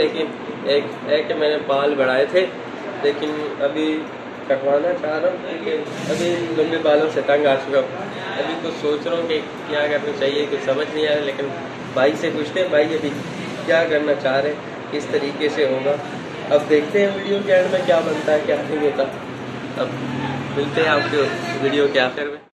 लेकिन एक एक मैंने बाल बढ़ाए थे, लेकिन अभी कटवाना चाह रहा हूँ लेकिन अभी लंबे बालों से तंग आ चुका हूँ। अभी कुछ सोच रहा हूँ कि क्या करना चाहिए, कुछ समझ नहीं आ रहा, लेकिन भाई से पूछते हैं भाई अभी क्या करना चाह रहे किस तरीके से होगा। अब देखते हैं वीडियो के एंड में क्या बनता है, क्या नहीं होता। अब मिलते हैं आपके वीडियो के आखिर में।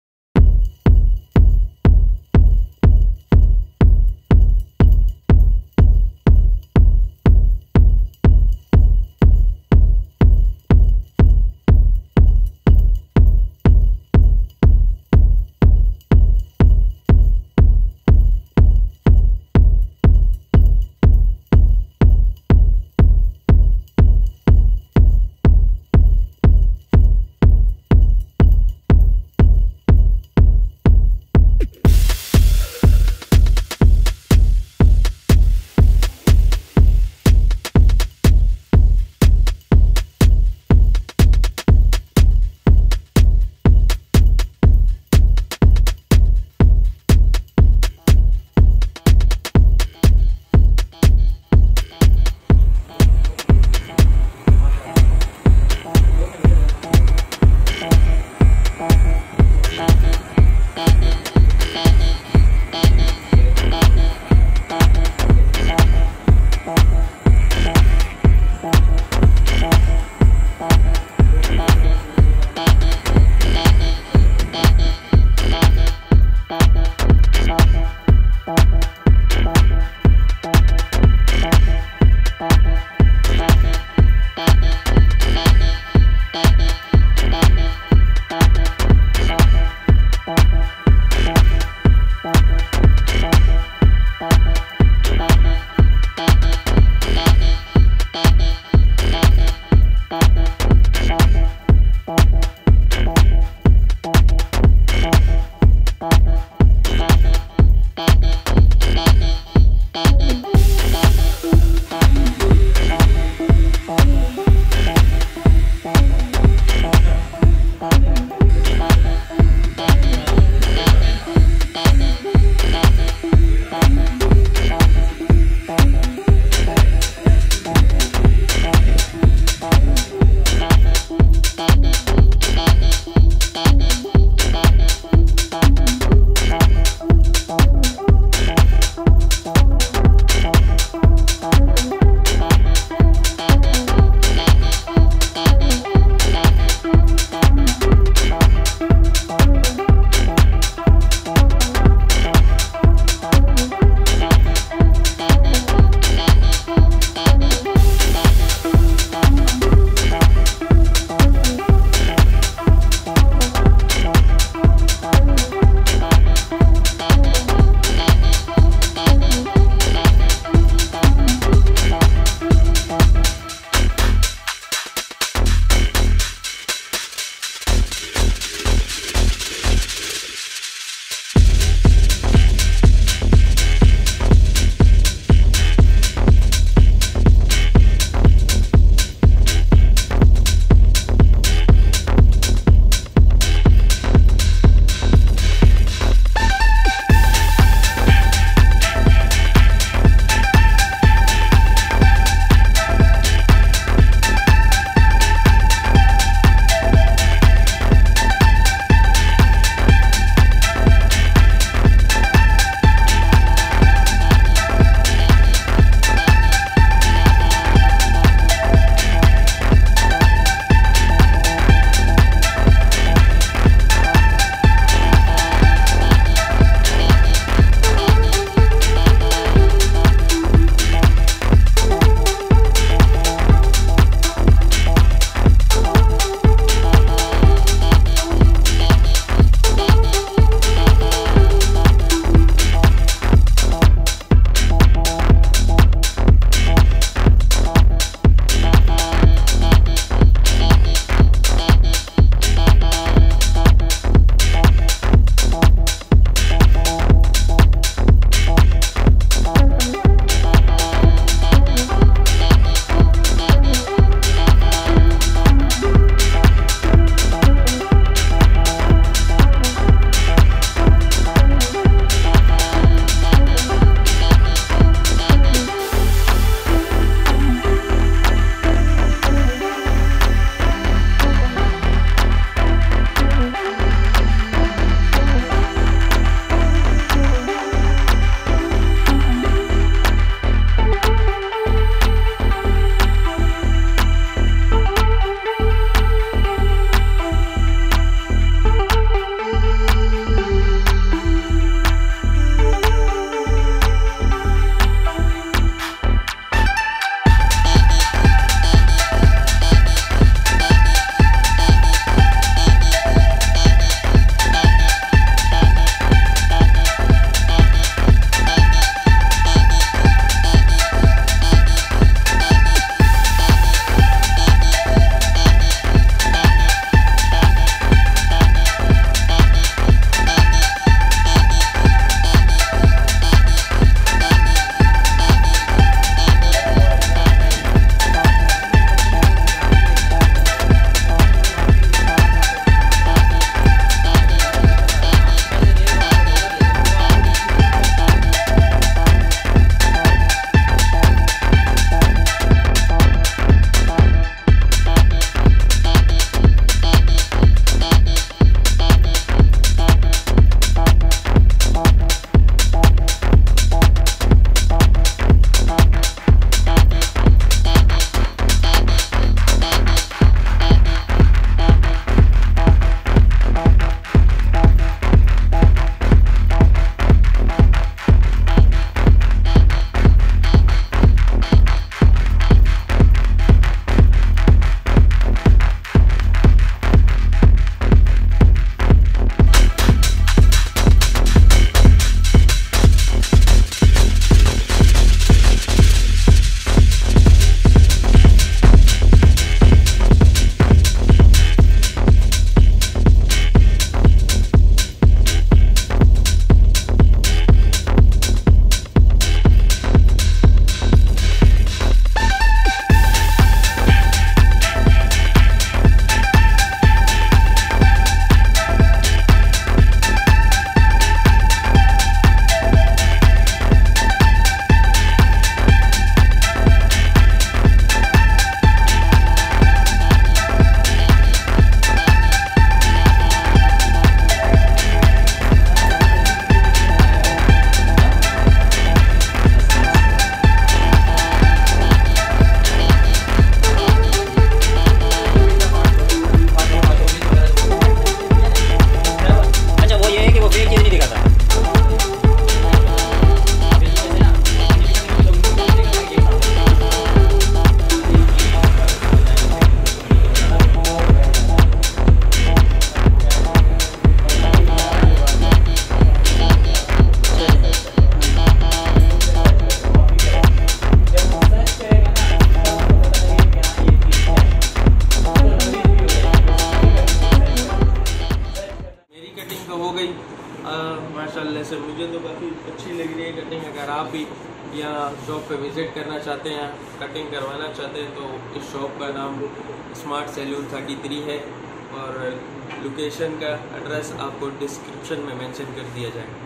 मुझे तो काफ़ी अच्छी लग रही है कटिंग अगर आप भी यहाँ शॉप पे विज़िट करना चाहते हैं कटिंग करवाना चाहते हैं तो इस शॉप का नाम स्मार्ट सैलून थर्टी थ्री है और लोकेशन का एड्रेस आपको डिस्क्रिप्शन में मेंशन कर दिया जाएगा।